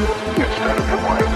instead of your wife.